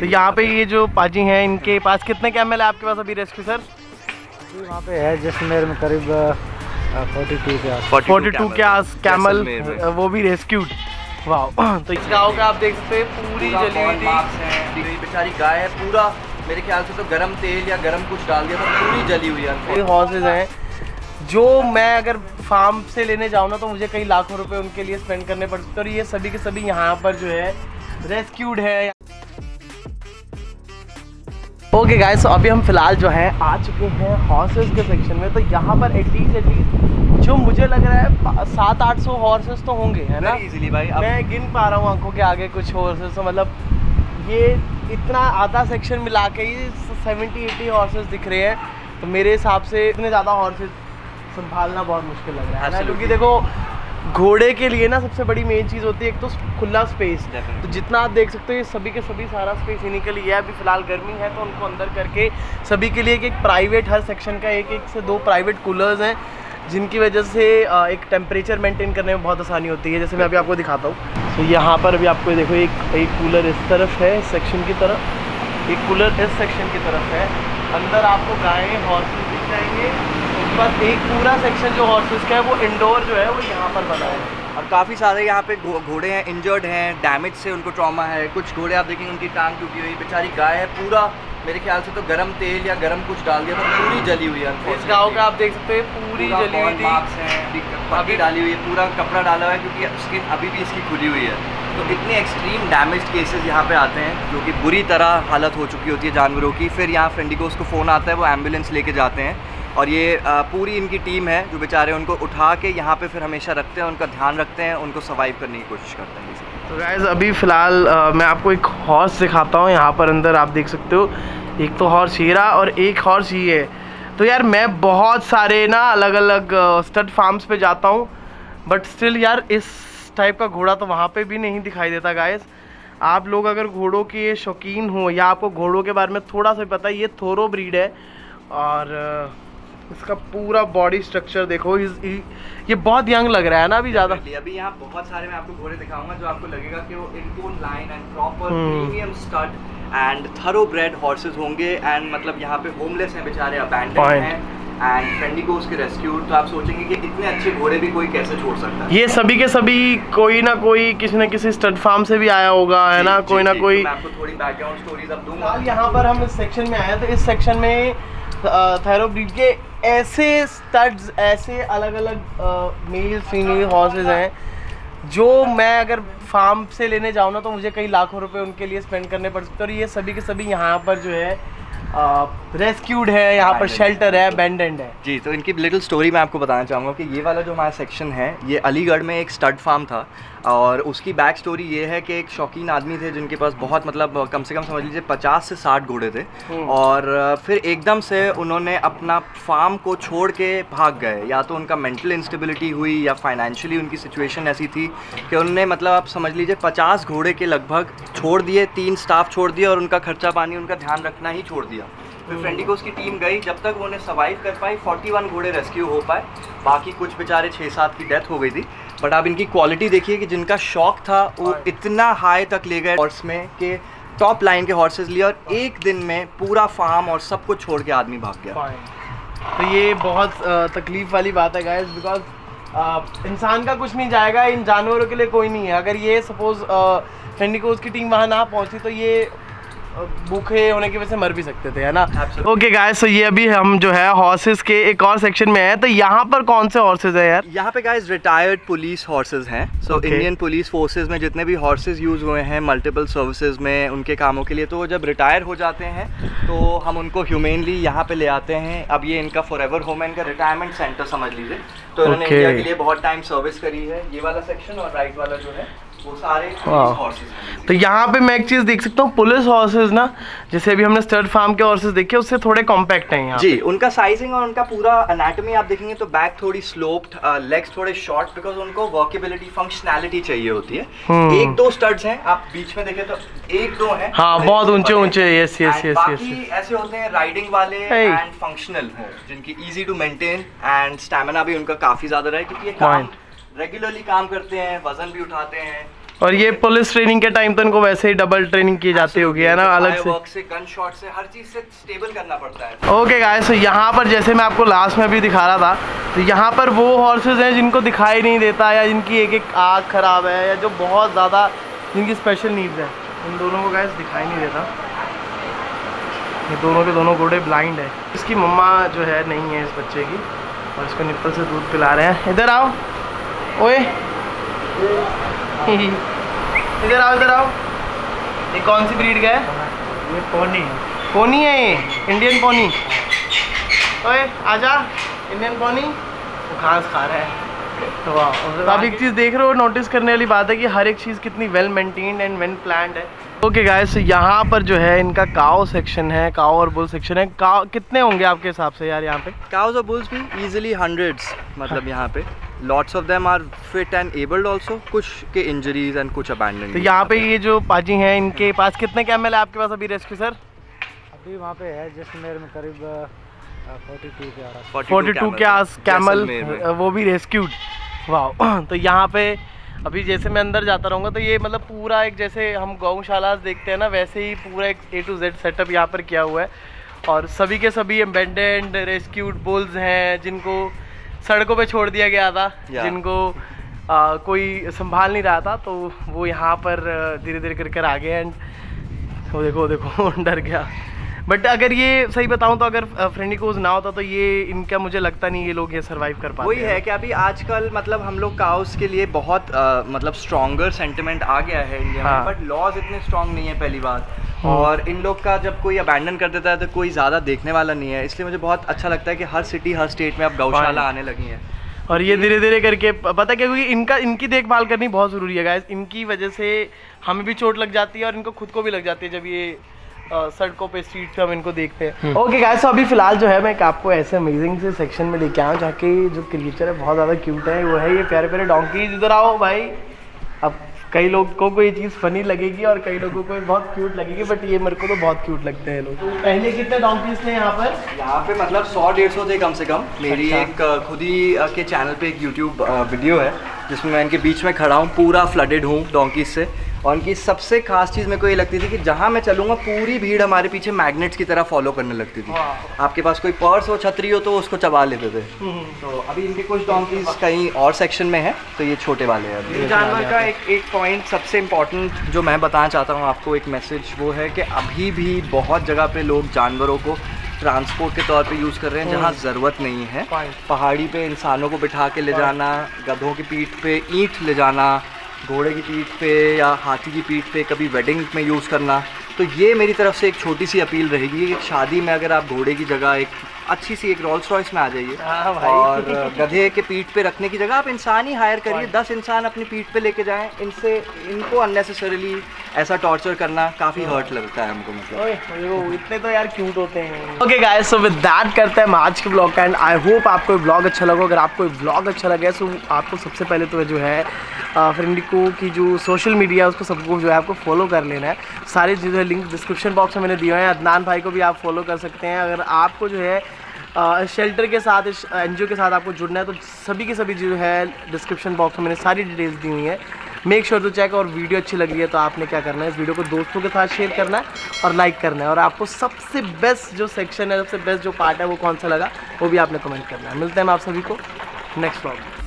तो यहाँ पे ये जो पाजी हैं इनके पास कितने कैमल है आपके पास अभी रेस्क्यू सर? वहाँ पे है जैसलमेर में करीब फोर्टी टू के आस फोर्टी टू के आस कैमल वो भी रेस्क्यूड। वाह तो इस गाँव का आप देख सकते हैं पूरी जली हुई थी। हैं, बेचारी गाय है पूरा। मेरे ख्याल से तो गरम तेल या गरम कुछ डाल दिया था पूरी जली हुई है। ये हॉर्सेज हैं। जो मैं अगर फार्म से लेने जाऊँ ना तो मुझे कई लाखों रुपए उनके लिए स्पेंड करने पड़ते हैं। और ये सभी के सभी यहाँ पर जो है रेस्क्यूड है। ओके गाइस तो अभी हम फ़िलहाल जो है आ चुके हैं हॉर्सेस के सेक्शन में। तो यहाँ पर एटलीस्ट एटलीस्ट जो मुझे लग रहा है सात आठ सौ हॉर्सेस तो होंगे है ना? इजीली भाई। अब मैं गिन पा रहा हूँ आँखों के आगे कुछ हॉर्सेस तो मतलब ये इतना आधा सेक्शन मिला के ही सेवेंटी एटी हॉर्सेस दिख रहे हैं। तो मेरे हिसाब से इतने ज़्यादा हॉर्सेस संभालना बहुत मुश्किल लग रहा है क्योंकि देखो घोड़े के लिए ना सबसे बड़ी मेन चीज़ होती है एक तो खुला स्पेस तो जितना आप देख सकते हो ये सभी के सभी सारा स्पेस इन्हीं के लिए है। अभी फ़िलहाल गर्मी है तो उनको अंदर करके सभी के लिए एक एक प्राइवेट हर सेक्शन का एक एक से दो प्राइवेट कूलर्स हैं जिनकी वजह से एक टेम्परेचर मेंटेन करने में बहुत आसानी होती है। जैसे मैं अभी आपको दिखाता हूँ। तो यहाँ पर अभी आपको देखो एक एक कूलर इस तरफ़ है इस सेक्शन की तरफ़ एक कूलर इस सेक्शन की तरफ़ है। अंदर आपको गायें हॉर्सेस दिख जाएँगे बाद एक पूरा सेक्शन जो हॉर्सेस का है वो इंडोर जो है वो यहाँ पर बना है। और काफ़ी सारे यहाँ पे घोड़े हैं इंजर्ड हैं डैमेज से उनको ट्रॉमा है। कुछ घोड़े आप देखेंगे उनकी टांग टूटी हुई बेचारी गाय है पूरा मेरे ख्याल से तो गरम तेल या गरम कुछ डाल दिया था पूरी जली हुई है इस गाँव का आप देख सकते हैं पूरी जली हुई थी। हैं पट्टी डाली हुई है पूरा कपड़ा डाला हुआ है क्योंकि स्किन अभी भी इसकी खुली हुई है। तो इतने एक्सट्रीम डैमेज केसेस यहाँ पे आते हैं जो कि बुरी तरह हालत हो चुकी होती है जानवरों की। फिर यहाँ फ्रेंडिकोस को उसको फ़ोन आता है वो एंबुलेंस लेके जाते हैं। और ये पूरी इनकी टीम है जो बेचारे उनको उठा के यहाँ पे फिर हमेशा रखते हैं, उनका ध्यान रखते हैं, उनको सर्वाइव करने की कोशिश करते हैं। तो गाइज़ अभी फ़िलहाल मैं आपको एक हॉर्स दिखाता हूँ, यहाँ पर अंदर आप देख सकते हो। एक तो हॉर्स हीरा और एक हॉर्स ये। है तो यार, मैं बहुत सारे ना अलग अलग स्टड फार्म्स पे जाता हूँ बट स्टिल यार, इस टाइप का घोड़ा तो वहाँ पे भी नहीं दिखाई देता गाइज़ आप लोग अगर घोड़ों के शौकीन हो या आपको घोड़ों के बारे में थोड़ा सा पता है, ये थोरो ब्रीड है। और इसका पूरा बॉडी स्ट्रक्चर देखो इस इ- ये बहुत यंग लग रहा है ना अभी ज़्यादा। अभी यहाँ बहुत सारे मैं आपको घोड़े दिखाऊँगा जो आपको लगेगा कि वो इनको line and proper. Premium stud and thoroughbred horses होंगे एंड मतलब यहाँ पे होमलेस हैं बेचारे अबैंडन हैं एंड को रेस्क्यू तो आप सोचेंगे कि इतने अच्छे घोड़े भी कोई कैसे छोड़ सकता है? ये सभी के सभी कोई ना कोई किसी ना किसी स्टड फार्म से भी आया होगा है ना? कोई ना कोई तो मैं आपको थोड़ी बैकग्राउंड स्टोरीज अब दूँगा। यहाँ पर हम इस सेक्शन में आए तो इस सेक्शन में थैरो ब्रीड के ऐसे स्टड्स ऐसे अलग अलग मेल फीमेल हॉर्सेज हैं जो मैं अगर फार्म से लेने जाऊँ ना तो मुझे कई लाखों रुपए उनके लिए स्पेंड करने पड़ सकते हैं। और ये सभी के सभी यहाँ पर जो है रेस्क्यूड है यहाँ पर शेल्टर है अबेंडेंड है। जी तो इनकी लिटिल स्टोरी मैं आपको बताना चाहूँगा कि ये वाला जो हमारा सेक्शन है ये अलीगढ़ में एक स्टड फार्म था और उसकी बैक स्टोरी ये है कि एक शौकीन आदमी थे जिनके पास बहुत मतलब कम से कम समझ लीजिए पचास से साठ घोड़े थे हम्म। और फिर एकदम से उन्होंने अपना फार्म को छोड़ के भाग गए। या तो उनका मेंटल इंस्टेबिलिटी हुई या फाइनेंशियली उनकी सिचुएशन ऐसी थी कि उन्होंने मतलब आप समझ लीजिए पचास घोड़े के लगभग छोड़ दिए तीन स्टाफ छोड़ दिए और उनका खर्चा पानी उनका ध्यान रखना ही छोड़ दिया। फिर फ्रेंडिकोस की टीम गई। जब तक उन्होंने सर्वाइव कर पाई 41 घोड़े रेस्क्यू हो पाए। बाकी कुछ बेचारे छः सात की डेथ हो गई थी। बट आप इनकी क्वालिटी देखिए कि जिनका शौक था वो इतना हाई तक ले गए हॉर्स में कि टॉप लाइन के हॉर्सेज लिए और एक दिन में पूरा फार्म और सब कुछ छोड़ के आदमी भाग गया। तो ये बहुत तकलीफ़ वाली बात है गाइस बिकॉज़ इंसान का कुछ नहीं जाएगा इन जानवरों के लिए कोई नहीं है। अगर ये सपोज़ फेंडिकोज की टीम वहाँ ना पहुँची तो ये भूखे होने की वजह से मर भी सकते थे है ना? ओके गाय तो ये अभी हम जो है हॉर्सेस के एक और सेक्शन में है तो यहाँ पर कौन से हॉर्सेज है यार? यहाँ पे गाइस रिटायर्ड पुलिस हॉर्सेज हैं। सो इंडियन पुलिस फोर्सेज में जितने भी हॉर्सेज यूज़ हुए हैं मल्टीपल सर्विसेज़ में उनके कामों के लिए तो वो जब रिटायर हो जाते हैं तो हम उनको ह्यूमेनली यहाँ पे ले आते हैं। अब ये इनका फॉर एवर होम है इनका रिटायरमेंट सेंटर समझ लीजिए। तो इन्होंने. इंडिया के लिए बहुत टाइम सर्विस करी है। ये वाला सेक्शन और राइट वाला जो है हॉर्सेज हैं। तो यहाँ पे मैं एक चीज़ देख सकता हूँ पुलिस हॉर्सेस ना जैसे अभी हमने स्टड फार्म के हॉर्सेस देखे उससे थोड़े कॉम्पैक्ट हैं यहाँ जी उनका साइजिंग और उनका पूरा अनाटमी आप देखेंगे तो बैक थोड़ी स्लोप्ड लेग्स थोड़े शॉर्ट बिकॉज़ उनको वर्केबिलिटी फंक्शनैलिटी चाहिए होती है। हम्म। एक दो स्टड्स हैं आप बीच में देखें तो एक दो हैं। हाँ, बहुत ऊँचे ऊँचे, yes, And yes, ऐसे होते हैं राइडिंग वाले एंड फंक्शनल हो जिनकी easy to maintain and stamina भी उनका काफ़ी ज़्यादा रहा है क्योंकि ये काम Point. रेगुलरली काम करते हैं वज़न भी उठाते हैं। और ये पुलिस ट्रेनिंग के टाइम तो इनको वैसे ही डबल ट्रेनिंग की जाती होगी है ना अलग से। से गन शॉट से हर चीज़ से स्टेबल करना पड़ता है। ओके गाइस तो यहाँ पर जैसे मैं आपको लास्ट में अभी दिखा रहा था तो यहाँ पर वो हॉर्सेज हैं जिनको दिखाई नहीं देता या जिनकी एक एक आग खराब है या जो बहुत ज़्यादा जिनकी स्पेशल नीड्स है। इन दोनों को गैस दिखाई नहीं देता। ये दोनों के दोनों घोड़े ब्लाइंड है। इसकी मम्मा जो है नहीं है इस बच्चे की और इसको निप्पल से दूध पिला रहे हैं। इधर आओ। ओए। इधर आओ इधर आओ। ये कौन सी ब्रीड का है? ये पोनी पोनी है ये इंडियन पोनी। ओए आजा इंडियन पोनी। वो घास खा रहा है। तो आप एक चीज़ देख रहे हो नोटिस करने वाली बात है कि हर एक चीज़ कितनी well maintained and well planned है। ओके गाइस यहाँ पर जो है इनका काओ सेक्शन है काओ और बुल सेक्शन है। काओ कितने होंगे आपके हिसाब से यार यहाँ पे? Cows और बुल्स भी easily hundreds मतलब यहाँ पे। Lots of them are fit and abled also. कुछ के injuries and कुछ abandoned तो यहाँ पे ये जो पाजी हैं इनके पास कितने कैमल है आपके पास अभी रेस्क्यू सर अभी वहाँ पे है जैसलमेर में करीब फोर्टी टू के आस 42 के आस कैमल वो भी रेस्क्यूड वाह तो यहाँ पे अभी जैसे मैं अंदर जाता रहूँगा तो ये मतलब पूरा एक जैसे हम गौशाला देखते हैं ना वैसे ही पूरा एक ए टू जेड सेटअप यहाँ पर किया हुआ है। और सभी के सभी एम्बेंडेड रेस्क्यूड बुल्स हैं जिनको सड़कों पे छोड़ दिया गया था जिनको आ, कोई संभाल नहीं रहा था तो वो यहाँ पर धीरे धीरे कर कर आ गए एंड वो देखो वो देखो डर गया बट अगर ये सही बताऊँ तो अगर फ्रेंडिकोज ना होता तो ये इनका मुझे लगता नहीं ये लोग ये सरवाइव कर पाते वही है कि अभी आजकल मतलब हम लोग काउस के लिए बहुत अ, मतलब स्ट्रॉन्गर सेंटिमेंट आ गया है इंडिया हाँ। में बट लॉज इतने स्ट्रॉन्ग नहीं है पहली बात। और इन लोग का जब कोई अबैंडन कर देता है तो कोई ज़्यादा देखने वाला नहीं है। इसलिए मुझे बहुत अच्छा लगता है कि हर सिटी हर स्टेट में अब गौशाला आने लगी है। और ये धीरे धीरे करके पता क्या क्योंकि इनका इनकी देखभाल करनी बहुत ज़रूरी है गाइस इनकी वजह से हमें भी चोट लग जाती है और इनको खुद को भी लग जाती है जब ये सड़कों पे स्ट्रीट पे हम इनको देखते हैं। ओके गाइस तो अभी फ़िलहाल जो है मैं एक आपको ऐसे अमेजिंग से सेक्शन में लेके आया हूँ जहाँ के जो क्रिएचर है बहुत ज़्यादा क्यूट है। वो है ये प्यारे प्यारे डोंकीज इधर आओ भाई। अब कई लोग को ये चीज़ फनी लगेगी और कई लोगों को बहुत क्यूट लगेगी बट ये मेरे को तो बहुत क्यूट लगते हैं लोग। पहले कितने डोंकीज थे यहाँ पर? यहाँ पे मतलब सौ डेढ़ सौ थे कम से कम। मेरी अच्छा। एक खुद ही के चैनल पे एक यूट्यूब वीडियो है जिसमें मैं इनके बीच में खड़ा हूँ पूरा फ्लडेड हूँ डोंकीज से। और उनकी सबसे खास चीज़ मेरे को ये लगती थी कि जहाँ मैं चलूँगा पूरी भीड़ हमारे पीछे मैग्नेट्स की तरह फॉलो करने लगती थी। आपके पास कोई पर्स हो छतरी हो तो उसको चबा लेते थे। तो अभी इनके कुछ डोंकीज कहीं और सेक्शन में है तो ये छोटे वाले हैं अभी। जानवर का एक एक पॉइंट सबसे इंपॉर्टेंट जो मैं बताना चाहता हूँ आपको एक मैसेज वो है कि अभी भी बहुत जगह पे लोग जानवरों को ट्रांसपोर्ट के तौर पे यूज़ कर रहे हैं जहाँ ज़रूरत नहीं है। पहाड़ी पे इंसानों को बिठा के ले जाना गधों की पीठ पे ईंट ले जाना घोड़े की पीठ पे या हाथी की पीठ पे कभी वेडिंग में यूज़ करना तो ये मेरी तरफ़ से एक छोटी सी अपील रहेगी कि शादी में अगर आप घोड़े की जगह एक अच्छी सी एक रोल्स रॉयस में आ जाइए हाँ और गधे के पीठ पे रखने की जगह आप इंसान ही हायर करिए दस इंसान अपनी पीठ पे लेके जाएँ इनसे इनको अननेसेसरीली ऐसा टॉर्चर करना काफ़ी हर्ट लगता है हमको मतलब। इतने तो यार क्यूट होते हैं। Okay guys so with that करते हैं हम आज के ब्लॉग का एंड आई होप आपको ये ब्लॉग अच्छा लगा। अगर आपको ब्लॉग अच्छा लगे सो आपको सबसे पहले तो जो है फ्रेंडिको की जो सोशल मीडिया है उसको सबको जो है आपको फॉलो कर लेना है। सारे जो है लिंक डिस्क्रिप्शन बॉक्स में मैंने दिए हैं। अदनान भाई को भी आप फॉलो कर सकते हैं। अगर आपको जो है शेल्टर के साथ इस एन के साथ आपको जुड़ना है तो सभी के सभी जो है डिस्क्रिप्शन बॉक्स में मैंने सारी डिटेल्स दी हुई हैं। मेक श्योर टू चेक और वीडियो अच्छी लगी है तो आपने क्या करना है? इस वीडियो को दोस्तों के साथ शेयर करना है और लाइक करना है। और आपको सबसे बेस्ट जो सेक्शन है, सबसे बेस्ट जो पार्ट है वो कौन सा लगा, वो भी आपने कमेंट करना है। मिलते हैं हम आप सभी को नेक्स्ट ब्लॉग